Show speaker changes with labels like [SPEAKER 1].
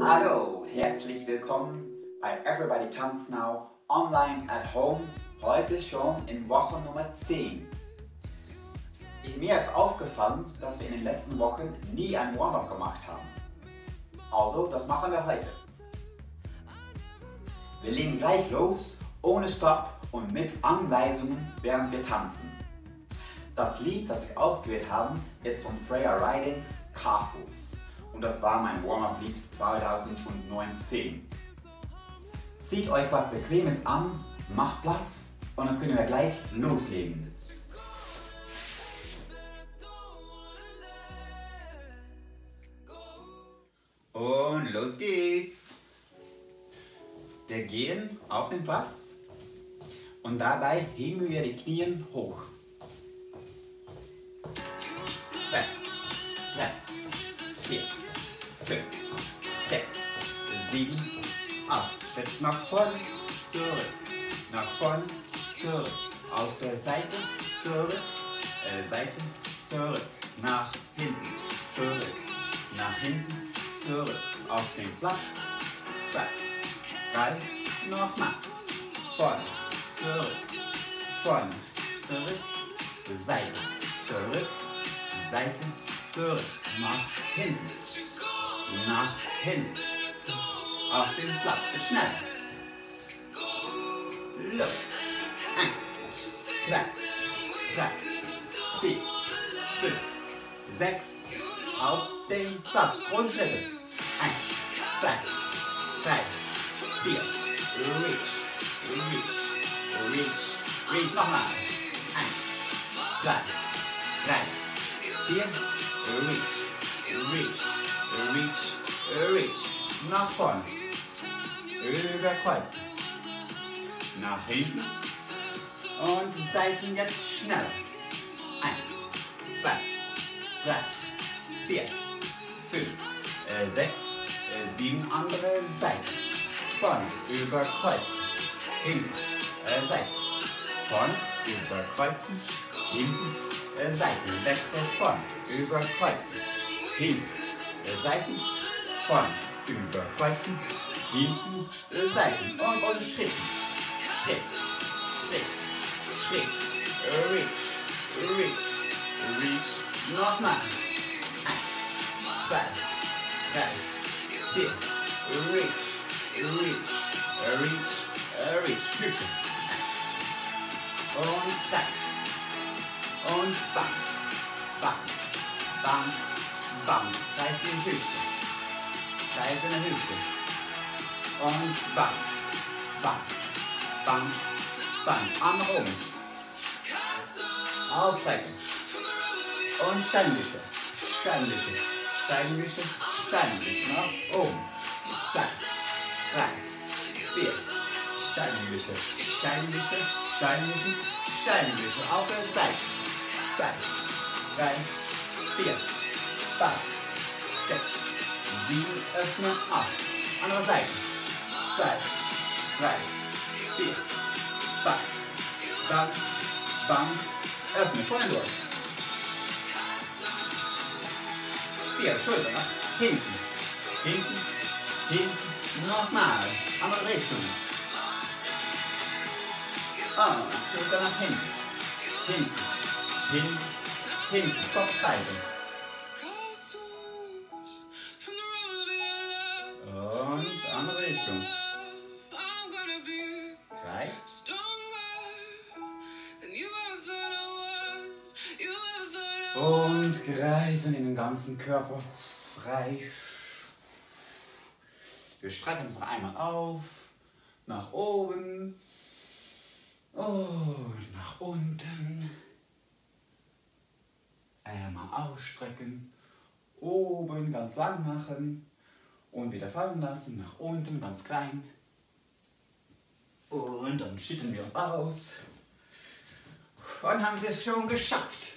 [SPEAKER 1] Hallo, herzlich willkommen bei Everybody Tanz Now online at home, heute schon in Woche Nummer 10. Ich, mir ist aufgefallen, dass wir in den letzten Wochen nie ein Warm-up gemacht haben. Also, das machen wir heute. Wir legen gleich los, ohne Stopp und mit Anweisungen, während wir tanzen. Das Lied, das ich ausgewählt habe, ist von Freya Ridings Castles und das war mein Warm-Up-Lied 2019. Zieht euch was Bequemes an, macht Platz und dann können wir gleich loslegen. Und los geht's! Wir gehen auf den Platz und dabei heben wir die Knie hoch. Sieben, acht. Schritt nach vorne, zurück, nach vorne, zurück. Auf der Seite, zurück, äh, Seite, zurück, nach hinten, zurück, nach hinten, zurück. Auf den Platz, zwei, drei, nochmal. Vorne, zurück, vorne, zurück, Seite, zurück, Seite, zurück, nach hinten, nach hinten, auf den Platz, schnell. Los. Eins, zwei, drei, vier, fünf, sechs, auf den Platz, Rundschritte. Eins, zwei, drei, vier, reach, reach, reach, reach, nochmal. Eins, zwei, drei, vier, reach, reach, reach, reach. Nach vorne. Über. Nach hinten. Und Seiten jetzt schnell. Eins, zwei, drei, vier, fünf, äh, sechs, äh, sieben andere Seiten. Vorne, über. Hinten, äh, Seiten. Vorne, über. Hinten, äh, Seiten, Wechsel vorn, überkreuzen, hinten, äh, Seiten, vorn, überkreuzen, hinten, äh, Seiten und, und Schritten, Schritt, Schritt, Schritt, reach, reach, reach, nochmal, eins, zwei, drei, vier, reach, reach, reach, reach, Hüfte, und zack, und bam, bam, bam, bam. Kreis in Hüfte. Kreis in der Hüfte. Und bam, bam, bam, bam. Arm nach oben. Aufstrecken. Und Steinwische. Steinwische. Steinwische. Steinwische. Nach oben. Zwei, drei, vier. Steinwische. Steinwische. Steinwische. Steinwische. Auf der Seite zwei, drei, vier, fünf, sechs, sieben, öffnen, acht. Andere Seite. Zwei, drei, vier, fünf, bam, bam, öffnen, vorne durch. Vier, Schulter nach hinten, hinten, hinten, nochmal, andere Richtung. Und Schulter nach hinten, hinten, hin, hin, Kopfseite. Und Richtung. Drei. Und kreisen in den ganzen Körper frei. Wir strecken uns noch einmal auf, nach oben und nach unten. Einmal ausstrecken, oben ganz lang machen und wieder fallen lassen, nach unten ganz klein. Und dann schütten wir uns aus. Und haben sie es schon geschafft.